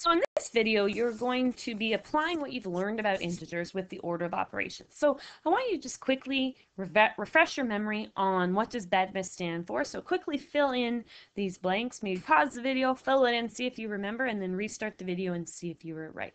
So in this video, you're going to be applying what you've learned about integers with the order of operations. So I want you to just quickly refresh your memory on what does BEDMAS stand for. So quickly fill in these blanks, maybe pause the video, fill it in, see if you remember, and then restart the video and see if you were right.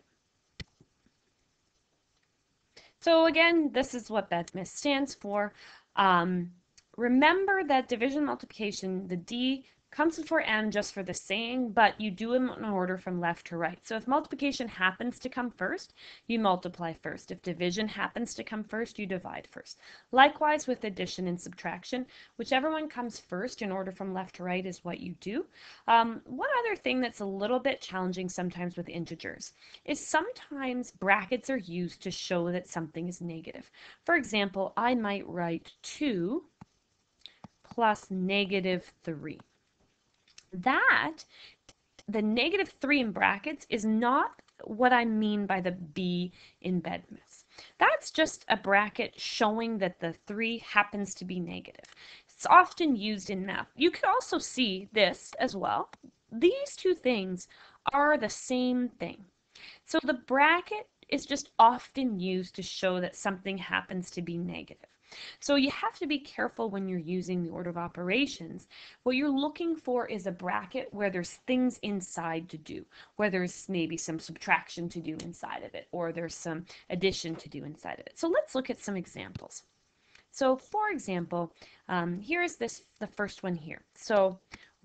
So again, this is what BEDMAS stands for. Um, remember that division multiplication, the D comes before n just for the saying, but you do them in order from left to right. So if multiplication happens to come first, you multiply first. If division happens to come first, you divide first. Likewise with addition and subtraction, whichever one comes first in order from left to right is what you do. Um, one other thing that's a little bit challenging sometimes with integers is sometimes brackets are used to show that something is negative. For example, I might write 2 plus negative 3 that, the negative 3 in brackets, is not what I mean by the B in BEDMAS. That's just a bracket showing that the 3 happens to be negative. It's often used in math. You could also see this as well. These two things are the same thing. So the bracket is just often used to show that something happens to be negative. So you have to be careful when you're using the order of operations. What you're looking for is a bracket where there's things inside to do, where there's maybe some subtraction to do inside of it, or there's some addition to do inside of it. So let's look at some examples. So for example, um, here's this the first one here. So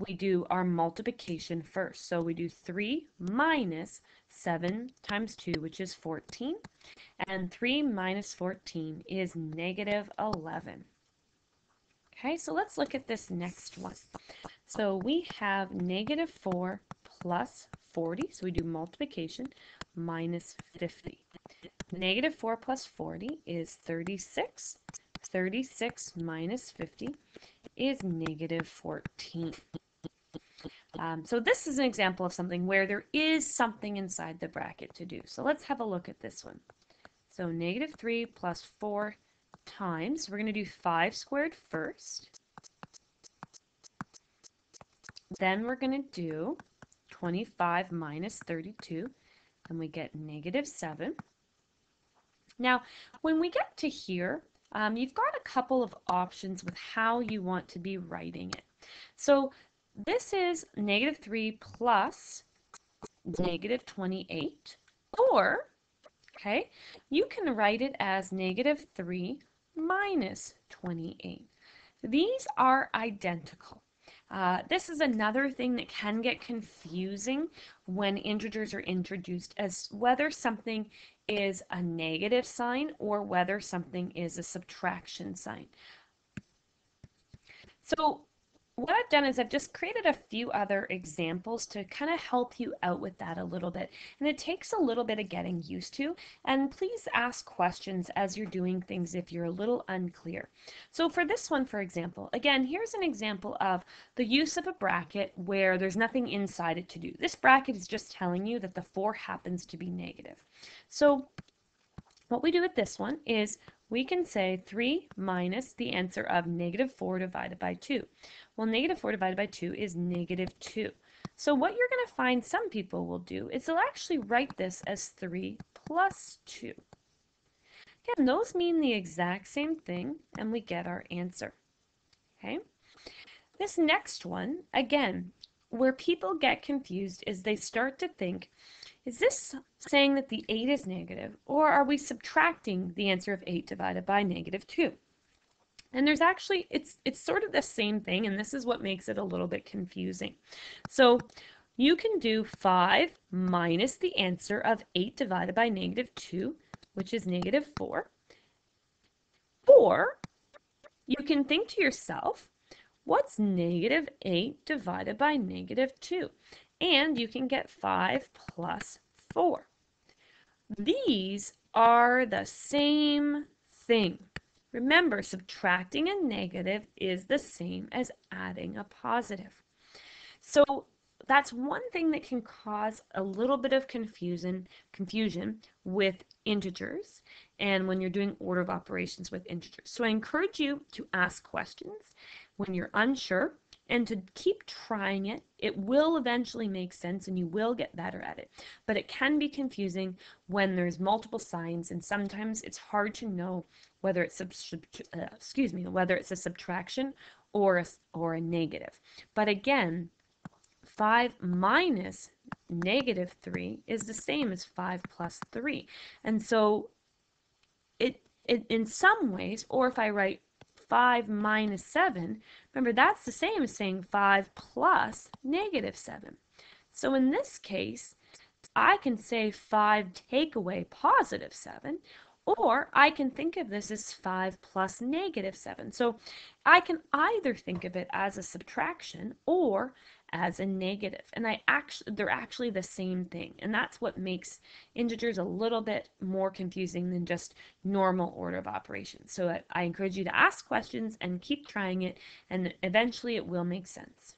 we do our multiplication first. So we do 3 minus 7 times 2, which is 14. And 3 minus 14 is negative 11. Okay, so let's look at this next one. So we have negative 4 plus 40, so we do multiplication, minus 50. Negative 4 plus 40 is 36. 36 minus 50 is negative 14. Um, so this is an example of something where there is something inside the bracket to do. So let's have a look at this one. So negative 3 plus 4 times, we're going to do 5 squared first. Then we're going to do 25 minus 32, and we get negative 7. Now, when we get to here, um, you've got a couple of options with how you want to be writing it. So this is negative 3 plus negative 28. Or, okay, you can write it as negative 3 minus 28. These are identical. Uh, this is another thing that can get confusing when integers are introduced as whether something is a negative sign or whether something is a subtraction sign. So what I've done is I've just created a few other examples to kind of help you out with that a little bit. And it takes a little bit of getting used to. And please ask questions as you're doing things if you're a little unclear. So for this one, for example, again, here's an example of the use of a bracket where there's nothing inside it to do. This bracket is just telling you that the 4 happens to be negative. So what we do with this one is we can say 3 minus the answer of negative 4 divided by 2. Well, negative 4 divided by 2 is negative 2. So what you're going to find some people will do is they'll actually write this as 3 plus 2. Again, those mean the exact same thing, and we get our answer. Okay? This next one, again, where people get confused is they start to think, is this saying that the 8 is negative, or are we subtracting the answer of 8 divided by negative 2? And there's actually, it's, it's sort of the same thing, and this is what makes it a little bit confusing. So you can do 5 minus the answer of 8 divided by negative 2, which is negative 4. Or you can think to yourself, what's negative 8 divided by negative 2? And you can get 5 plus 4. These are the same thing. Remember, subtracting a negative is the same as adding a positive. So that's one thing that can cause a little bit of confusion confusion with integers and when you're doing order of operations with integers. So I encourage you to ask questions when you're unsure and to keep trying it. It will eventually make sense and you will get better at it. But it can be confusing when there's multiple signs and sometimes it's hard to know whether it's uh, excuse me, whether it's a subtraction or a, or a negative. But again, 5 minus negative 3 is the same as 5 plus 3. And so it, it in some ways, or if I write 5 minus 7, remember that's the same as saying 5 plus negative 7. So in this case, I can say 5 take away positive 7, or I can think of this as 5 plus negative 7. So I can either think of it as a subtraction or as a negative. And I actually they're actually the same thing. And that's what makes integers a little bit more confusing than just normal order of operations. So I, I encourage you to ask questions and keep trying it and eventually it will make sense.